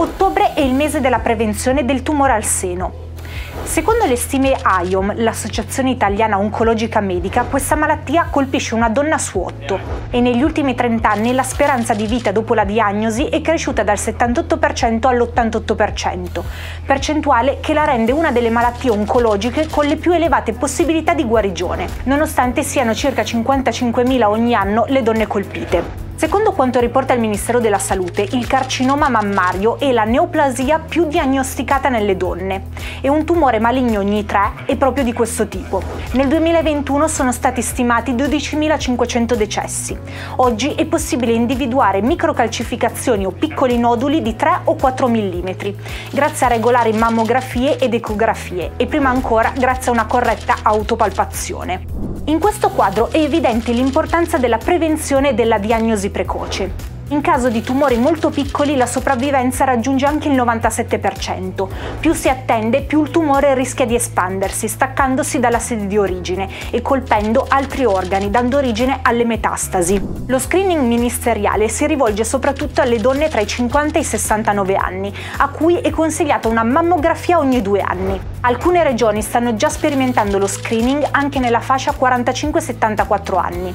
Ottobre è il mese della prevenzione del tumore al seno. Secondo le stime AIOM, l'Associazione Italiana Oncologica Medica, questa malattia colpisce una donna su otto e negli ultimi 30 anni la speranza di vita dopo la diagnosi è cresciuta dal 78% all'88%, percentuale che la rende una delle malattie oncologiche con le più elevate possibilità di guarigione, nonostante siano circa 55.000 ogni anno le donne colpite. Secondo quanto riporta il Ministero della Salute, il carcinoma mammario è la neoplasia più diagnosticata nelle donne e un tumore maligno ogni tre è proprio di questo tipo. Nel 2021 sono stati stimati 12.500 decessi. Oggi è possibile individuare microcalcificazioni o piccoli noduli di 3 o 4 mm, grazie a regolari mammografie ed ecografie e prima ancora grazie a una corretta autopalpazione. In questo quadro è evidente l'importanza della prevenzione e della diagnosi precoce. In caso di tumori molto piccoli la sopravvivenza raggiunge anche il 97%. Più si attende, più il tumore rischia di espandersi, staccandosi dalla sede di origine e colpendo altri organi, dando origine alle metastasi. Lo screening ministeriale si rivolge soprattutto alle donne tra i 50 e i 69 anni, a cui è consigliata una mammografia ogni due anni. Alcune regioni stanno già sperimentando lo screening anche nella fascia 45-74 anni,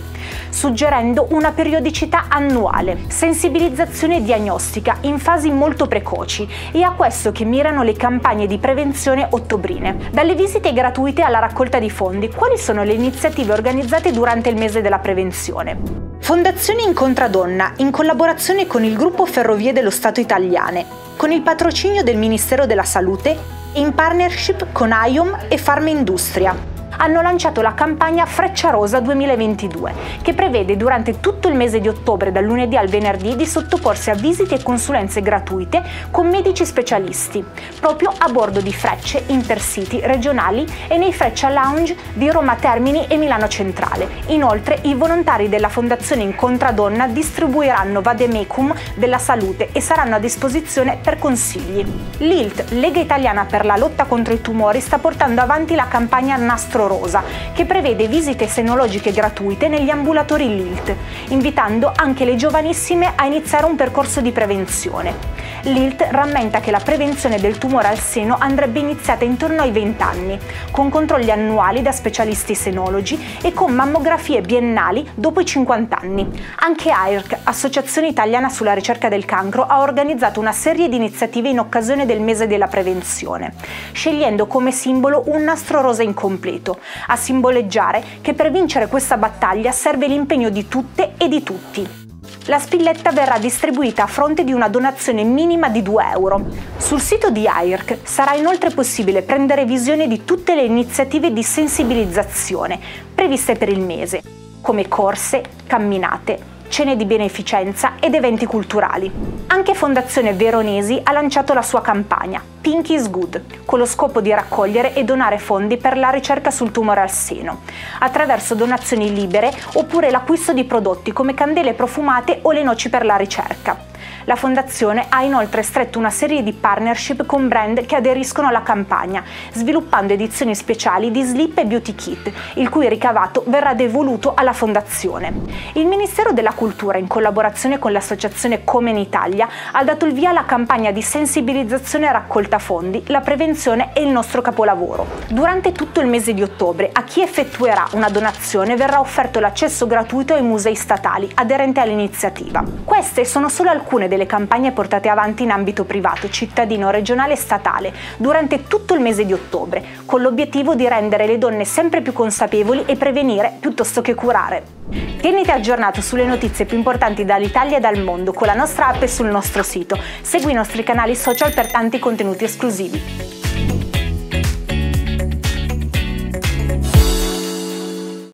suggerendo una periodicità annuale sensibilizzazione diagnostica in fasi molto precoci e a questo che mirano le campagne di prevenzione ottobrine. Dalle visite gratuite alla raccolta di fondi, quali sono le iniziative organizzate durante il mese della prevenzione? Fondazione Incontra Donna, in collaborazione con il gruppo Ferrovie dello Stato italiane, con il patrocinio del Ministero della Salute in partnership con IOM e Farmaindustria hanno lanciato la campagna Freccia Rosa 2022, che prevede durante tutto il mese di ottobre, dal lunedì al venerdì, di sottoporsi a visite e consulenze gratuite con medici specialisti, proprio a bordo di frecce intercity regionali e nei Freccia Lounge di Roma Termini e Milano Centrale. Inoltre, i volontari della Fondazione Incontra Donna distribuiranno vademecum della salute e saranno a disposizione per consigli. L'ILT, Lega Italiana per la lotta contro i tumori, sta portando avanti la campagna Nastro Rosa, che prevede visite senologiche gratuite negli ambulatori LILT, invitando anche le giovanissime a iniziare un percorso di prevenzione. L'ILT rammenta che la prevenzione del tumore al seno andrebbe iniziata intorno ai 20 anni, con controlli annuali da specialisti senologi e con mammografie biennali dopo i 50 anni. Anche AIRC, Associazione Italiana sulla ricerca del cancro, ha organizzato una serie di iniziative in occasione del mese della prevenzione, scegliendo come simbolo un nastro rosa incompleto, a simboleggiare che per vincere questa battaglia serve l'impegno di tutte e di tutti. La spilletta verrà distribuita a fronte di una donazione minima di 2 euro. Sul sito di AIRC sarà inoltre possibile prendere visione di tutte le iniziative di sensibilizzazione previste per il mese, come corse, camminate, cene di beneficenza ed eventi culturali. Anche Fondazione Veronesi ha lanciato la sua campagna Pink is Good, con lo scopo di raccogliere e donare fondi per la ricerca sul tumore al seno, attraverso donazioni libere oppure l'acquisto di prodotti come candele profumate o le noci per la ricerca. La fondazione ha inoltre stretto una serie di partnership con brand che aderiscono alla campagna, sviluppando edizioni speciali di slip e beauty kit, il cui ricavato verrà devoluto alla fondazione. Il Ministero della Cultura, in collaborazione con l'associazione Come in Italia, ha dato il via alla campagna di sensibilizzazione e raccolta fondi La prevenzione è il nostro capolavoro. Durante tutto il mese di ottobre, a chi effettuerà una donazione verrà offerto l'accesso gratuito ai musei statali aderenti all'iniziativa. Queste sono solo alcune delle campagne portate avanti in ambito privato, cittadino, regionale e statale durante tutto il mese di ottobre, con l'obiettivo di rendere le donne sempre più consapevoli e prevenire piuttosto che curare. Tieniti aggiornato sulle notizie più importanti dall'Italia e dal mondo con la nostra app e sul nostro sito. Segui i nostri canali social per tanti contenuti esclusivi.